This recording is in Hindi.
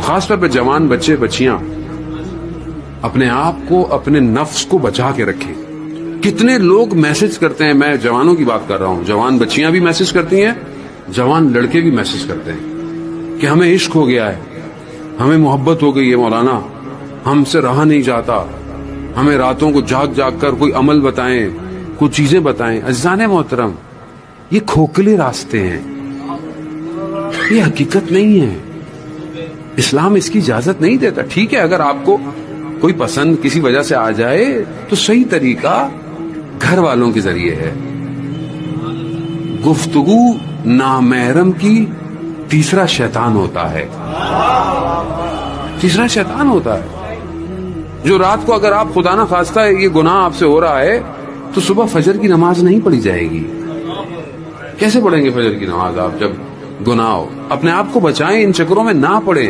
खासतौर पर जवान बच्चे, बच्चियाँ, अपने आप को, अपने नफ्स को बचा के रखें। कितने लोग मैसेज करते हैं, मैं जवानों की बात कर रहा हूँ, जवान बच्चियाँ भी मैसेज करती हैं, जवान लड़के भी मैसेज करते हैं कि हमें इश्क हो गया है, हमें मोहब्बत हो गई है, मौलाना, हमसे रहा नहीं जाता, हमें रातों को जाग जाग कर कोई अमल बताएँ, कुछ चीज़ें बताएँ। अजान मोहतरम, ये खोखले रास्ते हैं, ये हकीकत नहीं है। इस्लाम इसकी इजाज़त नहीं देता। ठीक है, अगर आपको कोई पसंद किसी वजह से आ जाए तो सही तरीका घर वालों के ज़रिए है। गुफ्तगु नामहरम की तीसरा शैतान होता है। तीसरा शैतान होता है। जो रात को अगर आप खुदा ना खास्ता है ये गुनाह आपसे हो रहा है तो सुबह फजर की नमाज़ नहीं पढ़ी जाएगी। कैसे पढ़ेंगे फजर की नमाज़ आप जब गुनाह हो? अपने आप को बचाएँ, इन चक्रों में ना पड़े।